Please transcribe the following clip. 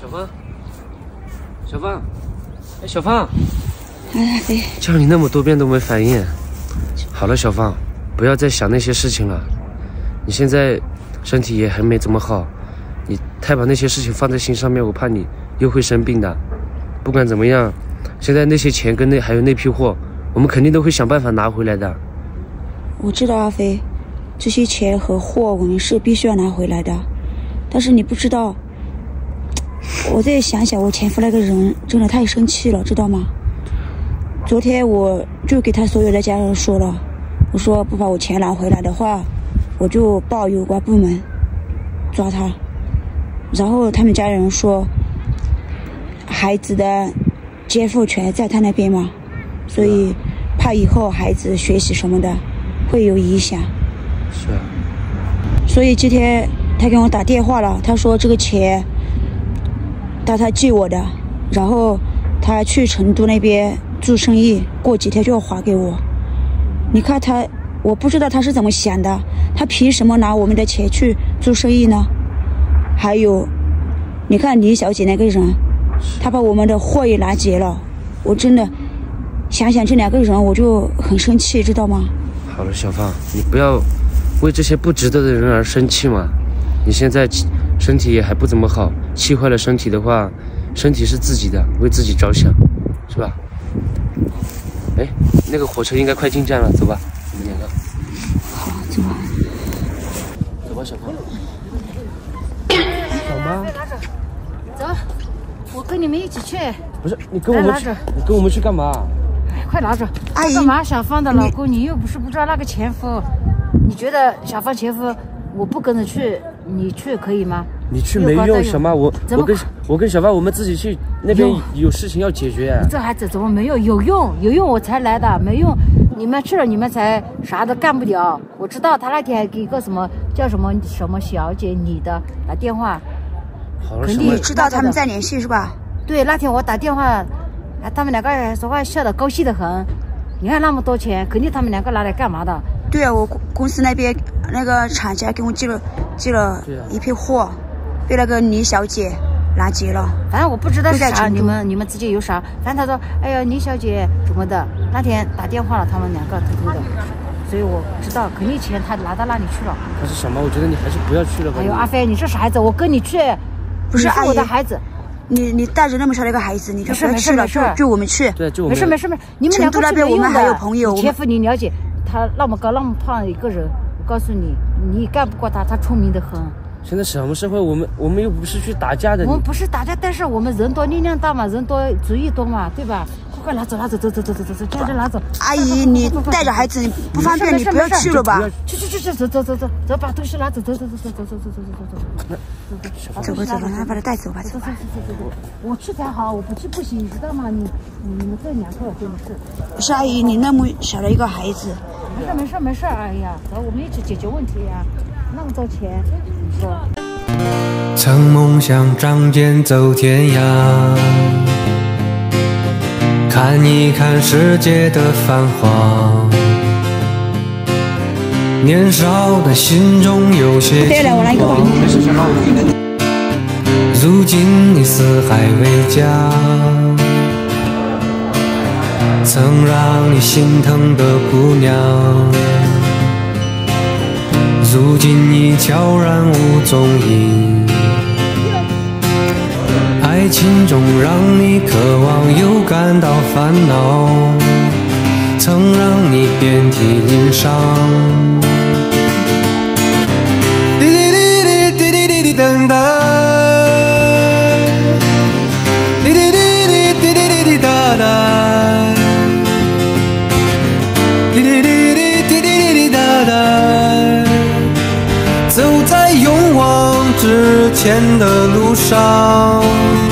小芳，小芳，哎，小芳，哎，对，叫你那么多遍都没反应。好了，小芳，不要再想那些事情了。你现在身体也还没怎么好，你太把那些事情放在心上面，我怕你又会生病的。不管怎么样，现在那些钱跟那还有那批货，我们肯定都会想办法拿回来的。我知道阿飞，这些钱和货我们是必须要拿回来的，但是你不知道。我再想想，我前夫那个人真的太生气了，知道吗？昨天我就给他所有的家人说了，我说不把我钱拿回来的话，我就报有关部门抓他。然后他们家人说，孩子的监护权在他那边嘛，所以怕以后孩子学习什么的会有影响。是啊。所以今天他给我打电话了，他说这个钱。他他借我的，然后他去成都那边做生意，过几天就要还给我。你看他，我不知道他是怎么想的，他凭什么拿我们的钱去做生意呢？还有，你看李小姐那个人，他把我们的货也拦截了，我真的想想这两个人，我就很生气，知道吗？好了，小芳，你不要为这些不值得的人而生气嘛。你现在。身体也还不怎么好，气坏了身体的话，身体是自己的，为自己着想，是吧？哎，那个火车应该快进站了，走吧，我们两个。好，走吧。走吧，小胖。走吗？走，我跟你们一起去。不是，你跟我们去，你跟我们去干嘛？哎，快拿着。阿姨。干嘛？小芳的老公，你又不是不知道那个前夫，你觉得小芳前夫？我不跟着去，你去可以吗？你去没用，小妈，我我跟我跟小芳，我们自己去那边有事情要解决。这孩子怎么没用？有用，有用我才来的，没用，你们去了你们才啥都干不了。我知道他那天给个什么叫什么什么小姐女的打电话，肯定知道他们在联系是吧？对，那天我打电话，他们两个说话笑得高兴得很。你看那么多钱，肯定他们两个拿来干嘛的？对啊，我公公司那边那个厂家给我寄了寄了一批货，被那个李小姐拦截了。反正我不知道是啥，你们你们之间有啥？反正他说，哎呀，李小姐怎么的？那天打电话了，他们两个偷偷的，所以我知道肯定钱他拿到那里去了。但是小毛，我觉得你还是不要去了吧。哎呦，阿飞，你是啥孩子？我跟你去，不是我的孩子。你你带着那么小的一个孩子，你就不要去了，就就我们去。对，就我们。没事没事没事，你们两个那边我们还有朋友。前夫你了解。他那么高那么胖一个人，我告诉你，你干不过他，他聪明的很。现在什么社会？我们我们又不是去打架的。我们不是打架，但是我们人多力量大嘛，人多主意多嘛，对吧？快快拿走拿走走走走走走走，赶紧拿走。阿姨，你带着孩子不方便，你不要去了吧？去去去去走走走走走，把东西拿走，走走走走走走走走走走走。走吧走吧，来把他带走吧。走走走走走，我去才好，我不去不行，你知道吗？你你们这两个真的是。不是阿姨，你那么小的一个孩子。没事没事没事，哎呀，走，我们一起解决问题呀。那么多钱，你说。曾梦想仗剑走天涯，看一看世界的繁华。年少的心中有些牵挂。如今你四海为家。曾让你心疼的姑娘，如今已悄然无踪影。爱情总让你渴望又感到烦恼，曾让你遍体鳞伤。之前的路上。